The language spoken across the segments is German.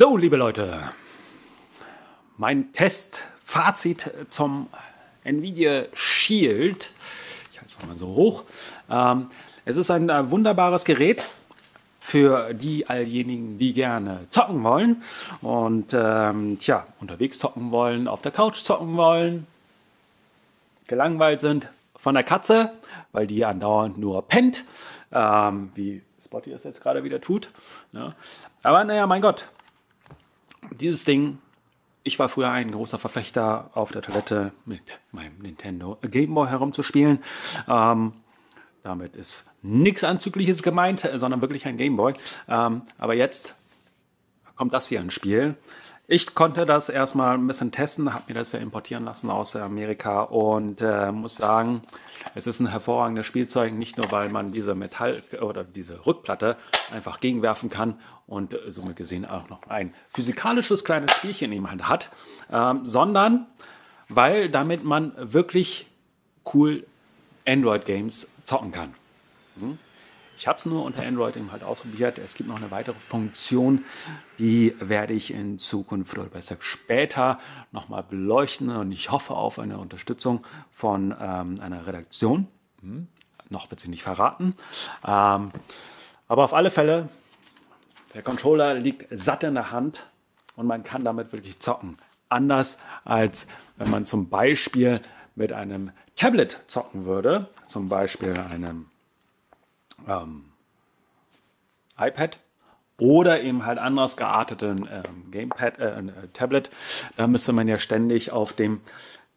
So, liebe Leute, mein Testfazit zum Nvidia Shield. Ich halte es nochmal so hoch. Ähm, es ist ein äh, wunderbares Gerät für die alljenigen, die gerne zocken wollen und ähm, tja, unterwegs zocken wollen, auf der Couch zocken wollen, gelangweilt sind von der Katze, weil die andauernd nur pennt, ähm, wie Spotty es jetzt gerade wieder tut. Ne? Aber naja, mein Gott, dieses Ding, ich war früher ein großer Verfechter auf der Toilette mit meinem Nintendo Game Boy herumzuspielen. Ähm, damit ist nichts Anzügliches gemeint, sondern wirklich ein Game Boy. Ähm, aber jetzt kommt das hier ins Spiel. Ich konnte das erstmal ein bisschen testen, habe mir das ja importieren lassen aus Amerika und äh, muss sagen, es ist ein hervorragendes Spielzeug, nicht nur weil man diese Metall- oder diese Rückplatte einfach gegenwerfen kann und äh, somit gesehen auch noch ein physikalisches kleines Spielchen eben halt hat, ähm, sondern weil damit man wirklich cool Android-Games zocken kann. Hm? Ich habe es nur unter Android eben halt ausprobiert. Es gibt noch eine weitere Funktion, die werde ich in Zukunft oder besser später nochmal beleuchten und ich hoffe auf eine Unterstützung von ähm, einer Redaktion. Hm, noch wird sie nicht verraten. Ähm, aber auf alle Fälle, der Controller liegt satt in der Hand und man kann damit wirklich zocken. Anders als wenn man zum Beispiel mit einem Tablet zocken würde, zum Beispiel einem ähm, iPad oder eben halt anders gearteten ähm, Gamepad, äh, äh, Tablet. Da müsste man ja ständig auf dem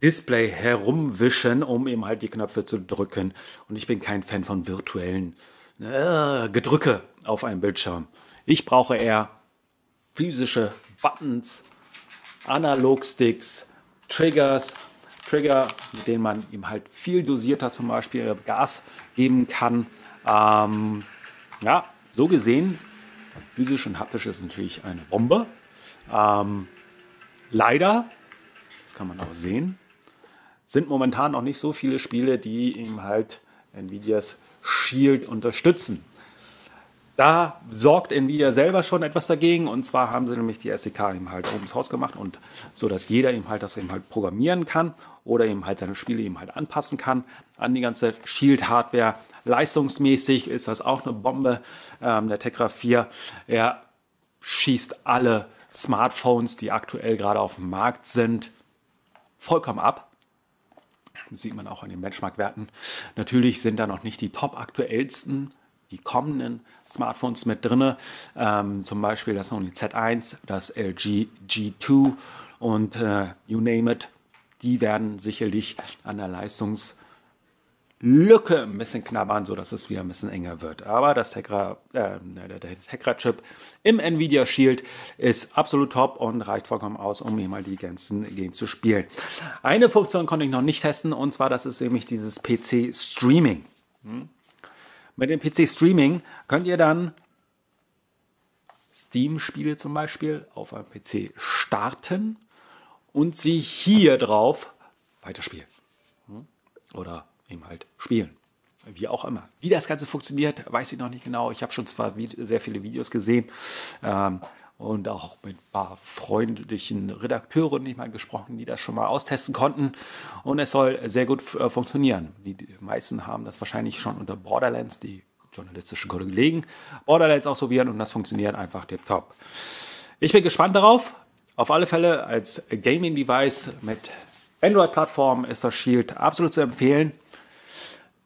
Display herumwischen, um eben halt die Knöpfe zu drücken. Und ich bin kein Fan von virtuellen äh, Gedrücke auf einem Bildschirm. Ich brauche eher physische Buttons, Analogsticks, Triggers, Trigger, mit denen man ihm halt viel dosierter zum Beispiel Gas geben kann. Ähm, ja, so gesehen, physisch und haptisch ist natürlich eine Bombe. Ähm, leider, das kann man auch sehen, sind momentan noch nicht so viele Spiele, die eben halt Nvidias Shield unterstützen. Da sorgt Nvidia selber schon etwas dagegen und zwar haben sie nämlich die SDK eben halt Open Source gemacht und so, dass jeder eben halt das eben halt programmieren kann oder eben halt seine Spiele eben halt anpassen kann an die ganze Shield Hardware. Leistungsmäßig ist das auch eine Bombe. Ähm, der Tegra 4, er schießt alle Smartphones, die aktuell gerade auf dem Markt sind, vollkommen ab. Das sieht man auch an den Benchmark-Werten. Natürlich sind da noch nicht die top aktuellsten die kommenden Smartphones mit drin. Ähm, zum Beispiel das Sony Z1, das LG G2 und äh, you name it. Die werden sicherlich an der Leistungslücke ein bisschen knabbern, sodass es wieder ein bisschen enger wird. Aber das Tegra, äh, der, der Tegra-Chip im Nvidia Shield ist absolut top und reicht vollkommen aus, um hier mal die ganzen Games zu spielen. Eine Funktion konnte ich noch nicht testen und zwar das ist nämlich dieses PC Streaming. Hm? Mit dem PC Streaming könnt ihr dann Steam-Spiele zum Beispiel auf einem PC starten und sie hier drauf weiterspielen. Hm? Oder eben halt spielen. Wie auch immer. Wie das Ganze funktioniert, weiß ich noch nicht genau. Ich habe schon zwar sehr viele Videos gesehen. Ähm, und auch mit ein paar freundlichen Redakteuren nicht mal gesprochen, die das schon mal austesten konnten. Und es soll sehr gut äh, funktionieren. Die, die meisten haben das wahrscheinlich schon unter Borderlands, die journalistischen Kollegen, Borderlands ausprobieren und das funktioniert einfach tiptop. Ich bin gespannt darauf. Auf alle Fälle als Gaming-Device mit Android-Plattform ist das Shield absolut zu empfehlen.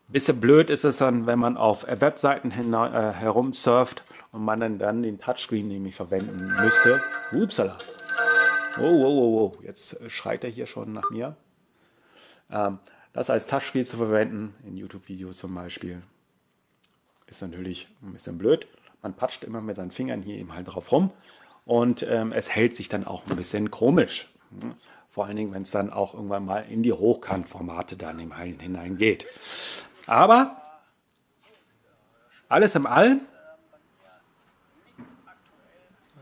Bisschen blöd ist es dann, wenn man auf Webseiten hin, äh, herumsurft und man dann, den Touchscreen nämlich verwenden müsste. Upsala. Oh, oh, oh, oh. Jetzt schreit er hier schon nach mir. Ähm, das als Touchscreen zu verwenden, in YouTube-Videos zum Beispiel, ist natürlich ein bisschen blöd. Man patscht immer mit seinen Fingern hier eben halt drauf rum und ähm, es hält sich dann auch ein bisschen komisch. Vor allen Dingen, wenn es dann auch irgendwann mal in die Hochkantformate dann im hineingeht. Aber alles im Allem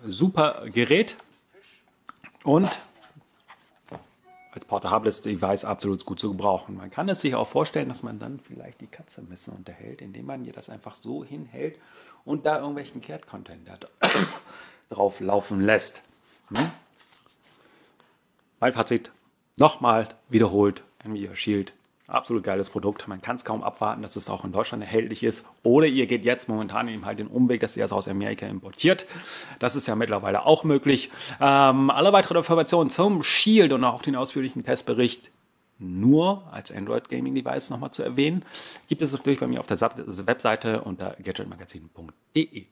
super Gerät und als portables Device absolut gut zu gebrauchen. Man kann es sich auch vorstellen, dass man dann vielleicht die Katze ein bisschen unterhält, indem man ihr das einfach so hinhält und da irgendwelchen hat. drauf laufen lässt. Hm? Mein Fazit, nochmal wiederholt, Nvidia Shield Absolut geiles Produkt. Man kann es kaum abwarten, dass es auch in Deutschland erhältlich ist. Oder ihr geht jetzt momentan eben halt den Umweg, dass ihr es aus Amerika importiert. Das ist ja mittlerweile auch möglich. Ähm, alle weiteren Informationen zum Shield und auch den ausführlichen Testbericht nur als Android Gaming Device nochmal zu erwähnen, gibt es natürlich bei mir auf der Webseite unter gadgetmagazin.de.